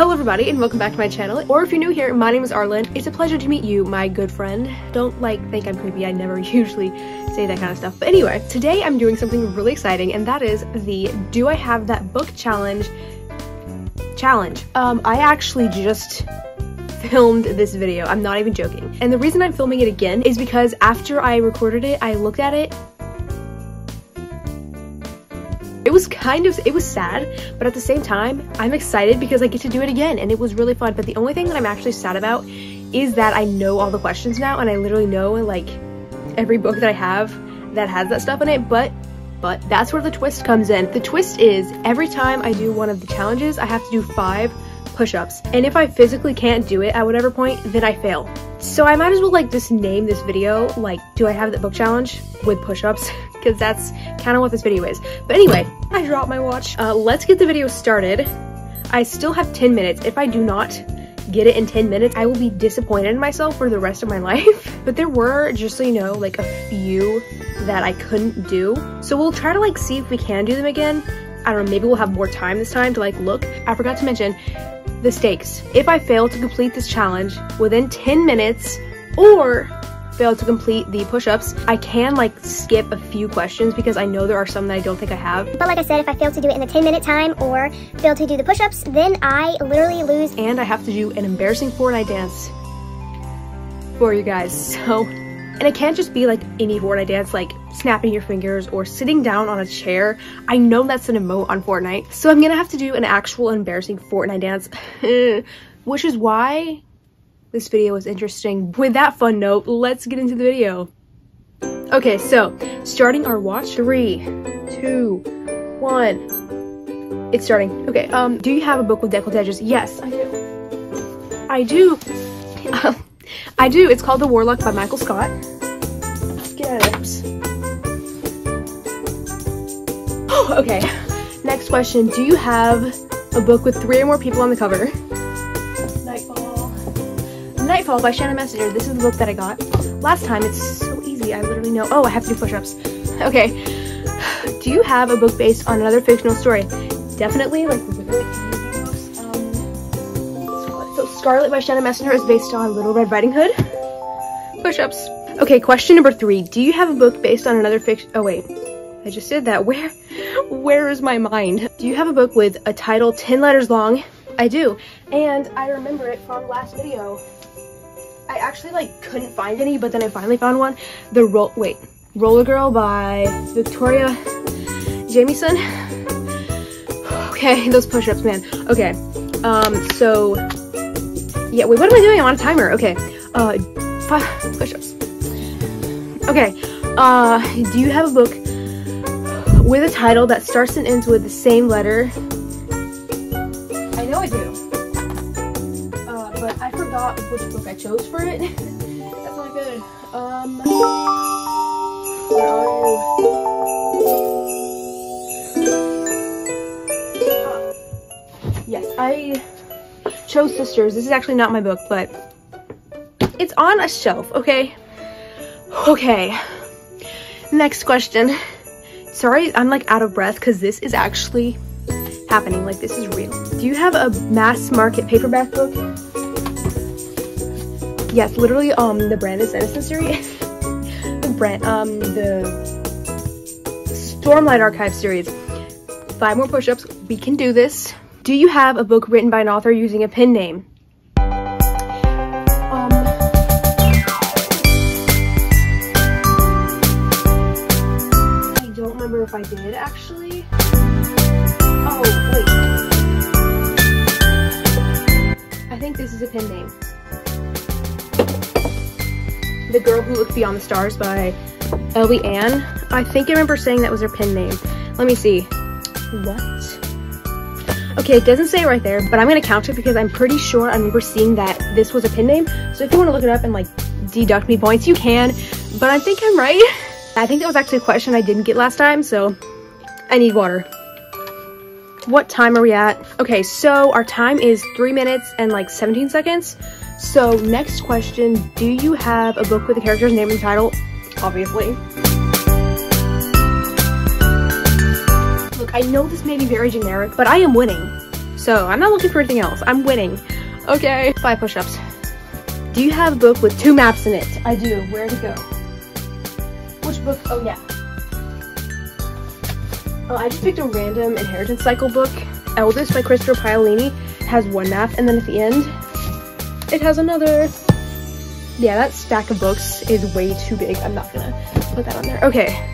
Hello everybody and welcome back to my channel. Or if you're new here, my name is Arlin. It's a pleasure to meet you, my good friend. Don't like think I'm creepy, I never usually say that kind of stuff. But anyway, today I'm doing something really exciting and that is the Do I Have That Book Challenge challenge. Um, I actually just filmed this video. I'm not even joking. And the reason I'm filming it again is because after I recorded it, I looked at it was kind of, it was sad, but at the same time, I'm excited because I get to do it again and it was really fun. But the only thing that I'm actually sad about is that I know all the questions now and I literally know like every book that I have that has that stuff in it, but but that's where the twist comes in. The twist is every time I do one of the challenges, I have to do five push-ups. And if I physically can't do it at whatever point, then I fail. So I might as well like just name this video like, do I have the book challenge with push-ups? Because that's kind of what this video is. But anyway, I dropped my watch. Uh, let's get the video started. I still have 10 minutes. If I do not get it in 10 minutes, I will be disappointed in myself for the rest of my life. but there were, just so you know, like a few that I couldn't do. So we'll try to like see if we can do them again. I don't know, maybe we'll have more time this time to like look. I forgot to mention, the stakes. If I fail to complete this challenge within 10 minutes or fail to complete the push-ups, I can like skip a few questions because I know there are some that I don't think I have. But like I said, if I fail to do it in the 10 minute time or fail to do the push-ups, then I literally lose. And I have to do an embarrassing Fortnite dance for you guys. So and it can't just be like any Fortnite dance, like snapping your fingers or sitting down on a chair. I know that's an emote on Fortnite. So I'm gonna have to do an actual embarrassing Fortnite dance, which is why this video was interesting. With that fun note, let's get into the video. Okay, so starting our watch, three, two, one. It's starting. Okay, um, do you have a book with deckled edges? Yes, I do. I do. I do. It's called The Warlock by Michael Scott. Get out of Oh, okay. Next question. Do you have a book with three or more people on the cover? Nightfall by Shannon Messenger. This is the book that I got. Last time, it's so easy. I literally know. Oh, I have to do push-ups. Okay. Do you have a book based on another fictional story? Definitely, like, Um. Scarlet by Shannon Messenger is based on Little Red Riding Hood. Push-ups. Okay, question number three. Do you have a book based on another fiction? Oh, wait. I just did that. Where, where is my mind? Do you have a book with a title 10 letters long? I do. And I remember it from last video. I actually, like, couldn't find any, but then I finally found one. The roll, wait. Roller Girl by Victoria Jamieson. Okay, those push-ups, man. Okay, um, so yeah, wait, what am I doing? I'm on a timer. Okay. Uh, push-ups. Okay. Uh, do you have a book with a title that starts and ends with the same letter? Which book I chose for it. That's not good. Um, where are you? Yes, I chose Sisters. This is actually not my book, but it's on a shelf, okay? Okay. Next question. Sorry, I'm like out of breath because this is actually happening. Like this is real. Do you have a mass market paperback book? Yes, literally um the Brandon Sanderson series. the brand um the Stormlight Archive series. Five more push-ups. We can do this. Do you have a book written by an author using a pen name? Um, I don't remember if I did actually. Oh, wait. I think this is a pen name. The Girl Who Looked Beyond the Stars by Ellie Ann. I think I remember saying that was her pen name. Let me see. What? Okay, it doesn't say right there, but I'm gonna count it because I'm pretty sure I remember seeing that this was a pin name. So if you wanna look it up and like deduct me points, you can, but I think I'm right. I think that was actually a question I didn't get last time, so I need water. What time are we at? Okay, so our time is three minutes and like 17 seconds. So next question, do you have a book with a character's name and title? Obviously. Look, I know this may be very generic, but I am winning. So I'm not looking for anything else. I'm winning. Okay, five push-ups. Do you have a book with two maps in it? I do. Where to go? Which book? Oh yeah. Oh, I just picked a random inheritance cycle book. Eldest by Christopher Paolini has one map, and then at the end, it has another. Yeah, that stack of books is way too big. I'm not gonna put that on there. Okay.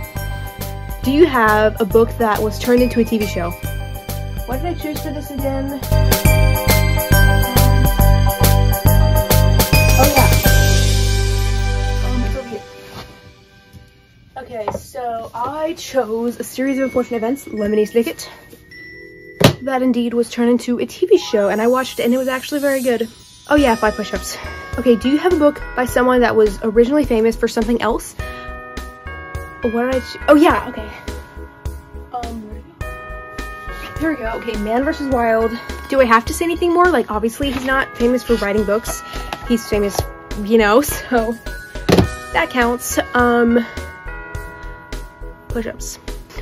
Do you have a book that was turned into a TV show? What did I choose for this again? Oh yeah. Um. Okay, so I chose a series of unfortunate events, Lemony Snicket. That indeed was turned into a TV show, and I watched it, and it was actually very good. Oh yeah, five push-ups. Okay, do you have a book by someone that was originally famous for something else? What did I Oh yeah, okay. Um, here we go. Okay, Man vs. Wild. Do I have to say anything more? Like, obviously he's not famous for writing books. He's famous, you know, so that counts. Um, push-ups.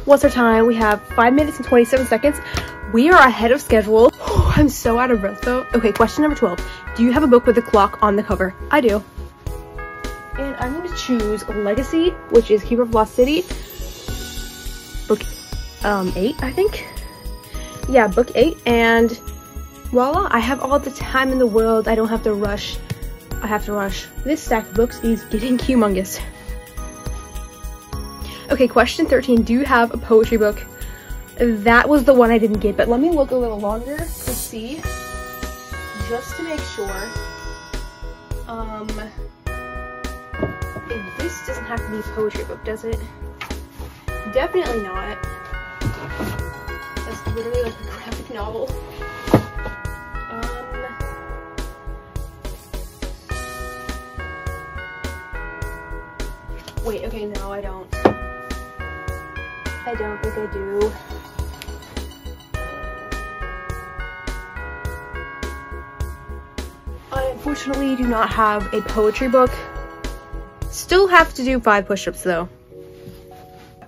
What's our time? We have 5 minutes and 27 seconds. We are ahead of schedule. I'm so out of breath though. Okay, question number 12. Do you have a book with a clock on the cover? I do. And I'm to choose Legacy, which is Keeper of Lost City. Book um, 8, I think. Yeah, book 8. And voila, I have all the time in the world. I don't have to rush. I have to rush. This stack of books is getting humongous. Okay, question 13. Do you have a poetry book? That was the one I didn't get, but let me look a little longer to see, just to make sure. Um, this doesn't have to be a poetry book, does it? Definitely not. That's literally like a graphic novel. Um, wait, okay, no, I don't. I don't think I do. I unfortunately do not have a poetry book. Still have to do five push-ups though.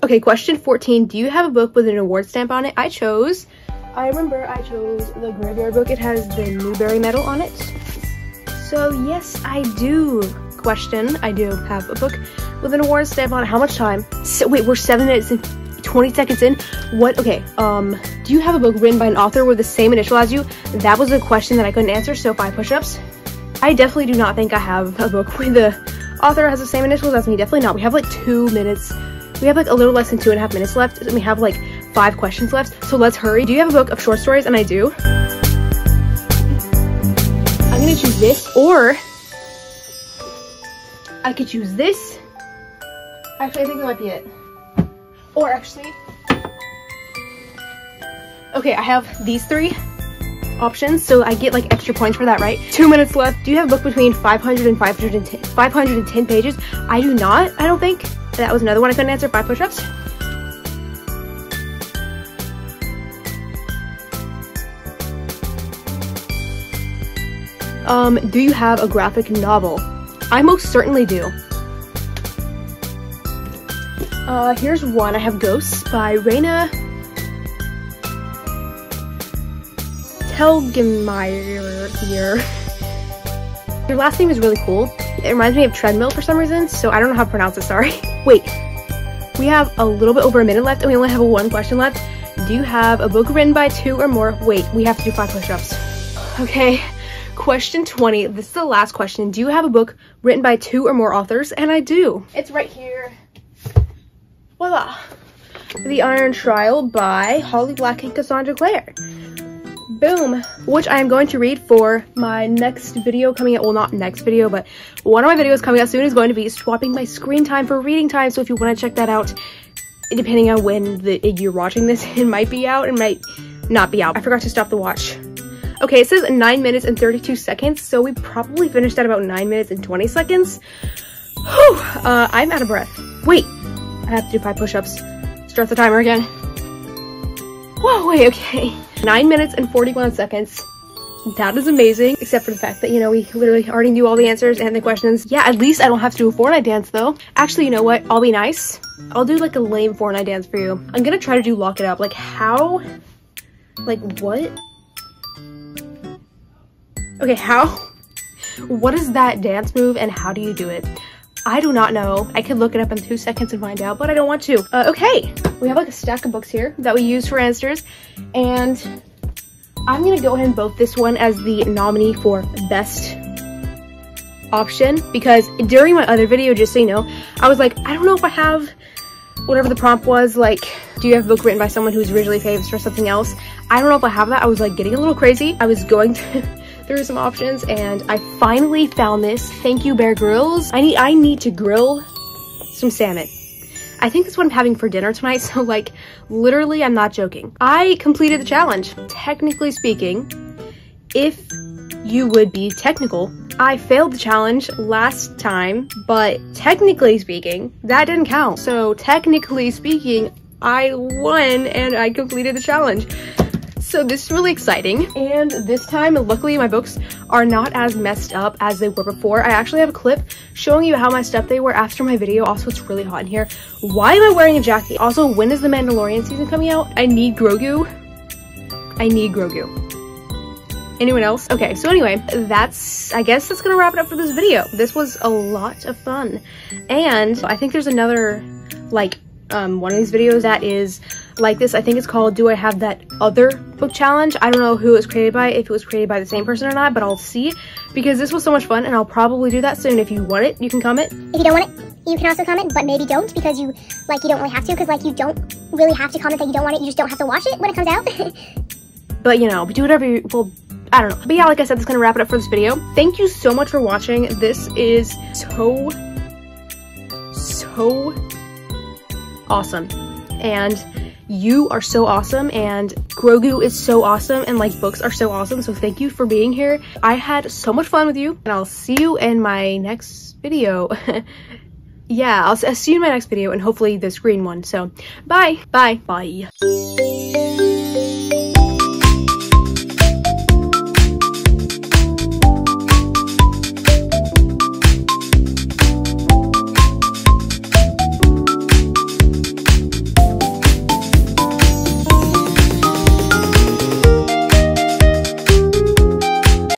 Okay, question 14. Do you have a book with an award stamp on it? I chose, I remember I chose the Graveyard book. It has the Newbery Medal on it. So yes, I do. Question, I do have a book with an award stamp on it. How much time? So, wait, we're seven minutes and 20 seconds in. What, okay, um, do you have a book written by an author with the same initial as you? That was a question that I couldn't answer, so five push-ups. I definitely do not think I have a book with the author has the same initials as me. Definitely not. We have like two minutes. We have like a little less than two and a half minutes left, and we have like five questions left. So let's hurry. Do you have a book of short stories? And I do. I'm gonna choose this, or I could choose this. Actually, I think that might be it. Or actually, okay, I have these three options, so I get like extra points for that, right? Two minutes left. Do you have a book between 500 and 510, 510 pages? I do not, I don't think. That was another one I couldn't answer, five push-ups. Um, do you have a graphic novel? I most certainly do. Uh, here's one. I have Ghosts by Raina Telgemeier. Your last name is really cool. It reminds me of treadmill for some reason, so I don't know how to pronounce it, sorry. Wait, we have a little bit over a minute left and we only have one question left. Do you have a book written by two or more? Wait, we have to do five push-ups. Okay, question 20. This is the last question. Do you have a book written by two or more authors? And I do. It's right here. Voila. The Iron Trial by Holly Black and Cassandra Clare. Boom. Which I am going to read for my next video coming out. Well, not next video, but one of my videos coming out soon is going to be swapping my screen time for reading time. So if you want to check that out, depending on when the, you're watching this, it might be out. It might not be out. I forgot to stop the watch. Okay, it says 9 minutes and 32 seconds, so we probably finished at about 9 minutes and 20 seconds. Whew, uh, I'm out of breath. Wait, I have to do 5 push-ups. Start the timer again. Whoa, wait, okay. 9 minutes and 41 seconds. That is amazing, except for the fact that, you know, we literally already knew all the answers and the questions. Yeah, at least I don't have to do a Fortnite dance, though. Actually, you know what? I'll be nice. I'll do, like, a lame Fortnite dance for you. I'm gonna try to do Lock It Up. Like, how? Like, what? Okay, how? What is that dance move and how do you do it? I do not know. I could look it up in two seconds and find out, but I don't want to. Uh, okay, we have like a stack of books here that we use for answers, and I'm gonna go ahead and vote this one as the nominee for best option because during my other video, just so you know, I was like, I don't know if I have whatever the prompt was, like, do you have a book written by someone who's originally famous or something else? I don't know if I have that. I was like getting a little crazy. I was going through some options and I finally found this. Thank you, Bear Grylls. I need, I need to grill some salmon. I think that's what I'm having for dinner tonight, so like, literally, I'm not joking. I completed the challenge. Technically speaking, if you would be technical, I failed the challenge last time, but technically speaking, that didn't count. So technically speaking, I won and I completed the challenge. So this is really exciting. And this time, luckily my books are not as messed up as they were before. I actually have a clip showing you how messed up they were after my video. Also, it's really hot in here. Why am I wearing a jacket? Also, when is the Mandalorian season coming out? I need Grogu. I need Grogu. Anyone else? Okay, so anyway, that's, I guess that's gonna wrap it up for this video. This was a lot of fun. And I think there's another, like, um, one of these videos that is like this. I think it's called Do I Have That Other Book Challenge. I don't know who it was created by, if it was created by the same person or not, but I'll see because this was so much fun and I'll probably do that soon. If you want it, you can comment. If you don't want it, you can also comment, but maybe don't because you, like, you don't really have to because, like, you don't really have to comment that you don't want it. You just don't have to watch it when it comes out. but, you know, do whatever you, well, I don't know. But yeah, like I said, that's gonna wrap it up for this video. Thank you so much for watching. This is so, so awesome. And you are so awesome and Grogu is so awesome and like books are so awesome. So thank you for being here. I had so much fun with you and I'll see you in my next video. yeah, I'll, see you in my next video and hopefully this green one. So bye, bye, bye.